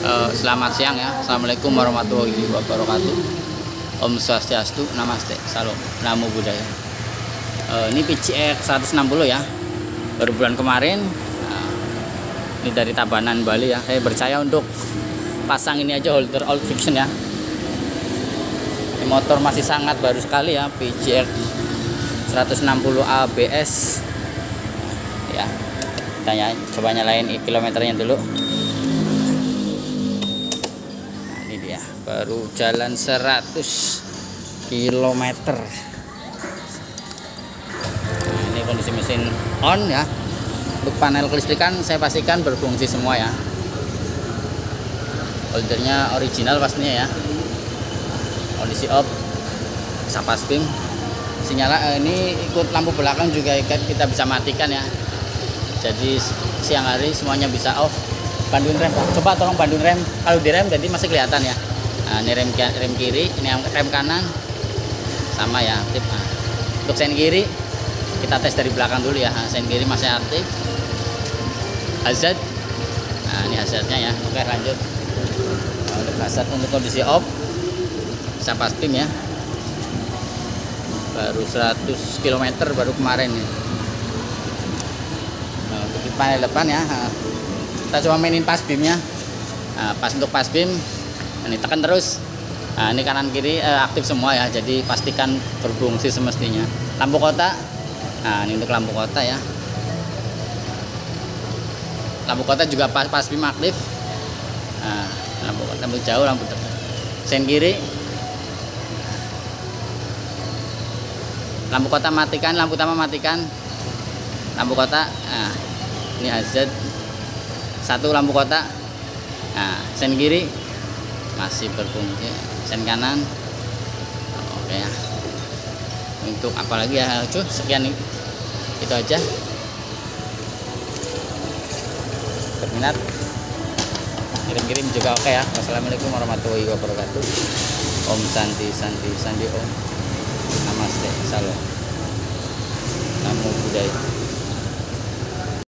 Eh, selamat siang ya. Assalamualaikum warahmatullahi wabarakatuh. Om Swastiastu, Namaste, Salam, Namo Buddhaya. Eh, ini PCX 160 ya. Baru bulan kemarin. Nah, ini dari Tabanan Bali ya. Saya percaya untuk pasang ini aja holder old fiction ya. Ini motor masih sangat baru sekali ya. PCX 160 ABS. Ya. Kita ya, coba nyalain kilometernya dulu. Baru jalan 100 km nah, ini kondisi mesin on ya. Untuk panel kelistrikan saya pastikan berfungsi semua ya. Holdernya original pastinya ya. Kondisi off sapas pim sinyal eh, ini ikut lampu belakang juga kita bisa matikan ya. Jadi siang hari semuanya bisa off bandung rem. Coba tolong bandung rem. Kalau direm jadi masih kelihatan ya. Nah, ini rem rem kiri ini rem kanan. Sama ya aktif nah, untuk sen kiri kita tes dari belakang dulu ya. Nah, sen kiri masih aktif. Hazard nah ini hazardnya ya. Oke lanjut. Nah, untuk hazard untuk kondisi off bisa pas pim ya. Baru 100 km baru kemarin ya nah, untuk di panel depan ya. Nah, kita coba mainin pas bimnya nah, pas untuk pas bim ini tekan terus. Nah ini kanan kiri eh, aktif semua ya jadi pastikan berfungsi semestinya. Lampu kota nah ini untuk lampu kota ya. Lampu kota juga pas pas bim aktif. Nah, lampu kota lampu jauh lampu depan sen kiri. Lampu kota matikan lampu utama matikan. Lampu kota nah ini hazard satu lampu kota nah sen kiri. Masih berfungsi. Sen kanan. Oke. Ya untuk apalagi ya cuy sekian itu aja. Berminat kirim-kirim juga oke ya. Wassalamualaikum warahmatullahi wabarakatuh. Om santi santi sandi om. Namaste. Salam. Namo buddhaya